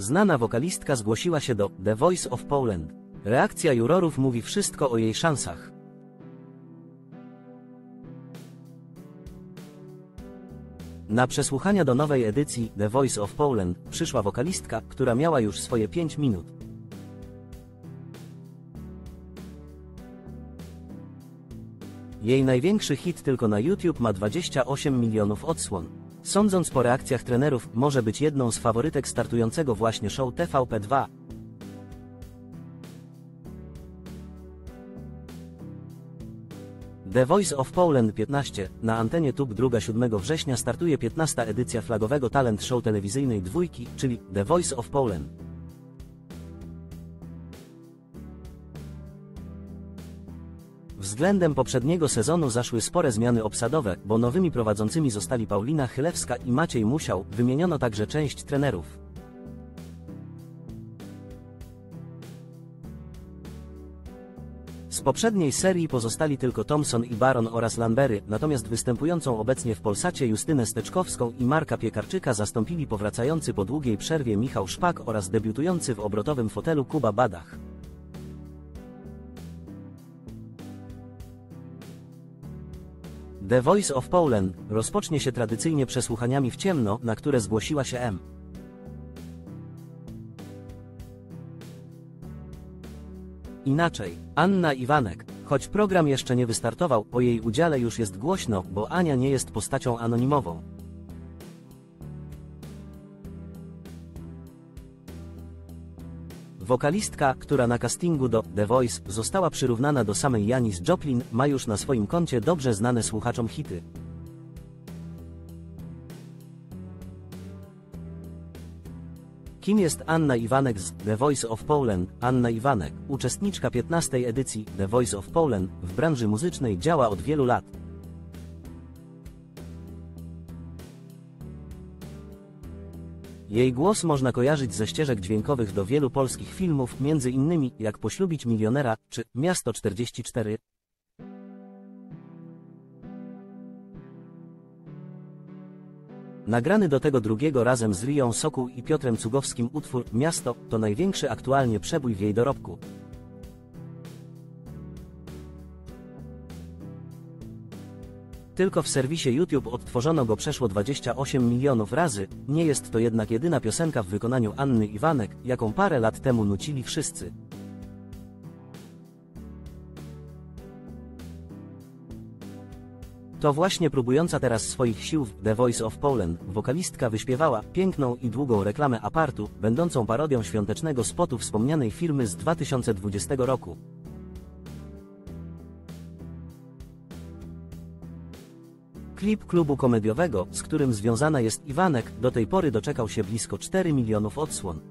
Znana wokalistka zgłosiła się do The Voice of Poland. Reakcja jurorów mówi wszystko o jej szansach. Na przesłuchania do nowej edycji The Voice of Poland przyszła wokalistka, która miała już swoje 5 minut. Jej największy hit tylko na YouTube ma 28 milionów odsłon. Sądząc po reakcjach trenerów, może być jedną z faworytek startującego właśnie show TVP2. The Voice of Poland 15. Na antenie TUB 2-7 września startuje 15. edycja flagowego talent show telewizyjnej dwójki, czyli The Voice of Poland. Względem poprzedniego sezonu zaszły spore zmiany obsadowe, bo nowymi prowadzącymi zostali Paulina Chylewska i Maciej Musiał, wymieniono także część trenerów. Z poprzedniej serii pozostali tylko Thompson i Baron oraz Lambery, natomiast występującą obecnie w Polsacie Justynę Steczkowską i Marka Piekarczyka zastąpili powracający po długiej przerwie Michał Szpak oraz debiutujący w obrotowym fotelu Kuba Badach. The Voice of Poland rozpocznie się tradycyjnie przesłuchaniami w ciemno, na które zgłosiła się M. Inaczej, Anna Iwanek. Choć program jeszcze nie wystartował, o jej udziale już jest głośno, bo Ania nie jest postacią anonimową. Wokalistka, która na castingu do The Voice została przyrównana do samej Janis Joplin, ma już na swoim koncie dobrze znane słuchaczom hity. Kim jest Anna Iwanek z The Voice of Poland? Anna Iwanek, uczestniczka 15. edycji The Voice of Poland, w branży muzycznej działa od wielu lat. Jej głos można kojarzyć ze ścieżek dźwiękowych do wielu polskich filmów, innymi Jak poślubić milionera czy Miasto 44. Nagrany do tego drugiego razem z Rią Sokół i Piotrem Cugowskim utwór Miasto to największy aktualnie przebój w jej dorobku. Tylko w serwisie YouTube odtworzono go przeszło 28 milionów razy, nie jest to jednak jedyna piosenka w wykonaniu Anny Iwanek, jaką parę lat temu nucili wszyscy. To właśnie próbująca teraz swoich sił w The Voice of Poland, wokalistka wyśpiewała piękną i długą reklamę apartu, będącą parodią świątecznego spotu wspomnianej firmy z 2020 roku. Klip klubu komediowego, z którym związana jest Iwanek, do tej pory doczekał się blisko 4 milionów odsłon.